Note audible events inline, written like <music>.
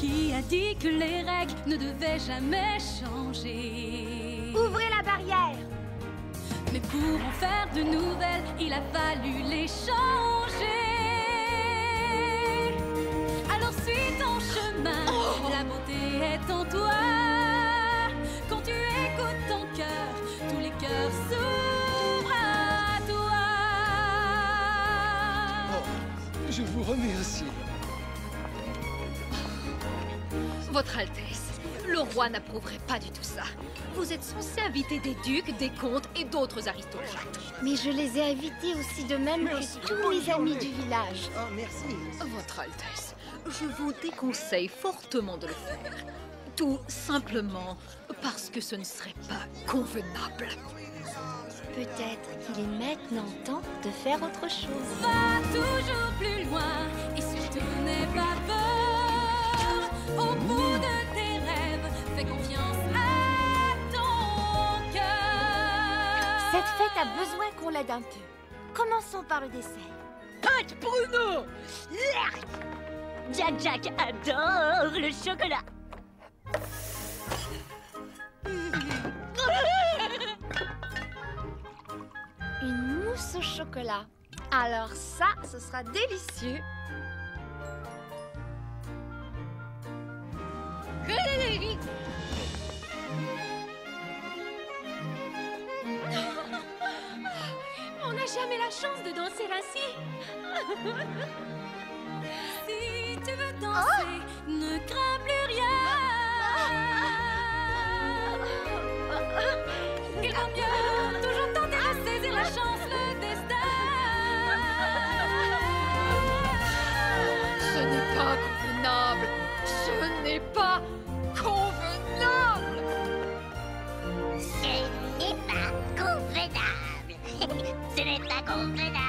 Qui a dit que les règles ne devaient jamais changer Ouvrez la barrière Mais pour en faire de nouvelles, il a fallu les changer. Alors suis ton chemin, la beauté est en toi. Quand tu écoutes ton cœur, tous les cœurs s'ouvrent à toi. Je vous remercie. Votre Altesse, le roi n'approuverait pas du tout ça. Vous êtes censé inviter des ducs, des comtes et d'autres aristocrates. Mais je les ai invités aussi de même que tous mes amis du village. Oh, merci. Votre Altesse, je vous déconseille fortement de le faire. Tout simplement parce que ce ne serait pas convenable. Peut-être qu'il est maintenant temps de faire autre chose. Va toujours plus loin et a besoin qu'on l'aide un peu. Commençons par le dessert. Pâte Bruno Jack Jack adore le chocolat. Une mousse au chocolat. Alors ça, ce sera délicieux. Jamais la chance de danser ainsi. <laughs> si tu veux danser, ne crains plus rien. Il va mieux toujours tenter de saisir la chance, le destin. Ce n'est pas convenable Ce n'est pas convenable Ce n'est pas